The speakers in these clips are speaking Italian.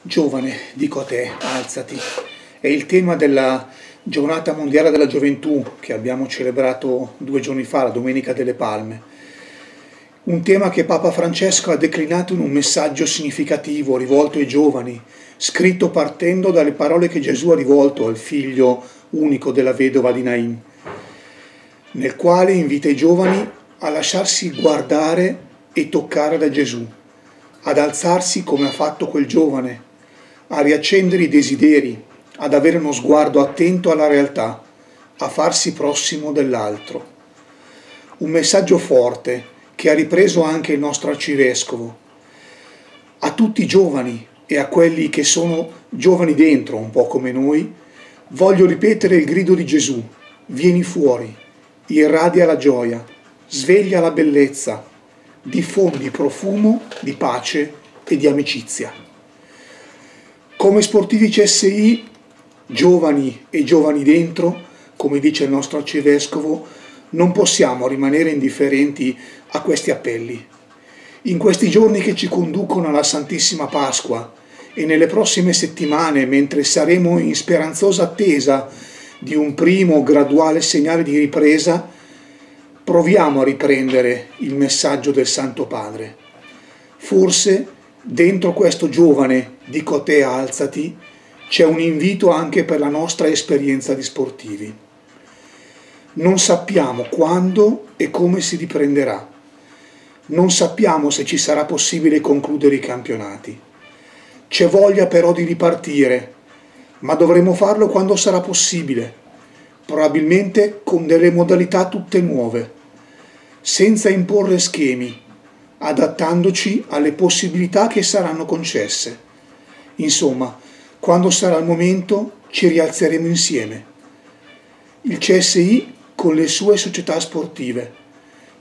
Giovane, dico a te, alzati. È il tema della giornata mondiale della gioventù che abbiamo celebrato due giorni fa, la Domenica delle Palme. Un tema che Papa Francesco ha declinato in un messaggio significativo rivolto ai giovani, scritto partendo dalle parole che Gesù ha rivolto al figlio unico della vedova di Nain, nel quale invita i giovani a lasciarsi guardare e toccare da Gesù, ad alzarsi come ha fatto quel giovane, a riaccendere i desideri, ad avere uno sguardo attento alla realtà, a farsi prossimo dell'altro. Un messaggio forte che ha ripreso anche il nostro arcivescovo. A tutti i giovani e a quelli che sono giovani dentro, un po' come noi, voglio ripetere il grido di Gesù. Vieni fuori, irradia la gioia, sveglia la bellezza, diffondi profumo di pace e di amicizia. Come sportivi CSI, giovani e giovani dentro, come dice il nostro arcivescovo, non possiamo rimanere indifferenti a questi appelli. In questi giorni che ci conducono alla Santissima Pasqua e nelle prossime settimane, mentre saremo in speranzosa attesa di un primo graduale segnale di ripresa, proviamo a riprendere il messaggio del Santo Padre. Forse Dentro questo giovane, dico a te alzati, c'è un invito anche per la nostra esperienza di sportivi. Non sappiamo quando e come si riprenderà. Non sappiamo se ci sarà possibile concludere i campionati. C'è voglia però di ripartire, ma dovremo farlo quando sarà possibile, probabilmente con delle modalità tutte nuove, senza imporre schemi adattandoci alle possibilità che saranno concesse. Insomma, quando sarà il momento ci rialzeremo insieme. Il CSI con le sue società sportive,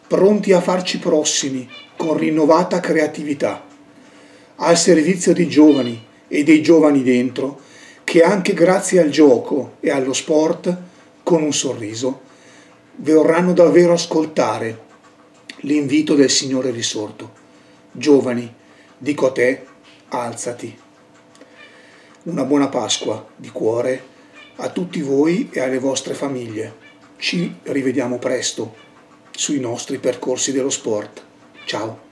pronti a farci prossimi con rinnovata creatività, al servizio dei giovani e dei giovani dentro, che anche grazie al gioco e allo sport, con un sorriso, vorranno davvero ascoltare l'invito del Signore risorto. Giovani, dico a te, alzati. Una buona Pasqua di cuore a tutti voi e alle vostre famiglie. Ci rivediamo presto sui nostri percorsi dello sport. Ciao.